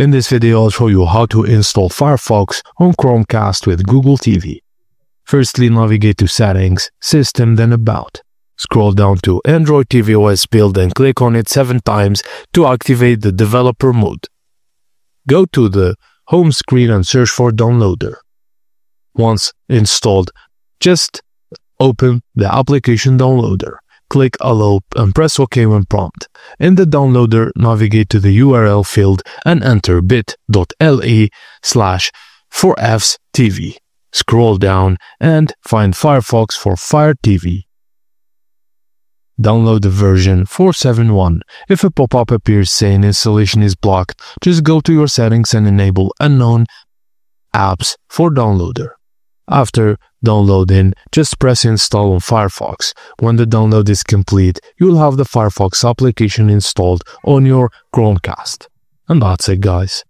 In this video I'll show you how to install Firefox on Chromecast with Google TV. Firstly navigate to Settings, System then About. Scroll down to Android TV OS build and click on it 7 times to activate the developer mode. Go to the home screen and search for Downloader. Once installed, just open the application downloader click Allow and press OK when prompted. In the downloader, navigate to the URL field and enter bit.ly slash 4fs TV. Scroll down and find Firefox for Fire TV. Download the version 471. If a pop-up appears saying installation is blocked, just go to your settings and enable unknown apps for downloader. After downloading, just press install on Firefox. When the download is complete, you'll have the Firefox application installed on your Chromecast. And that's it guys.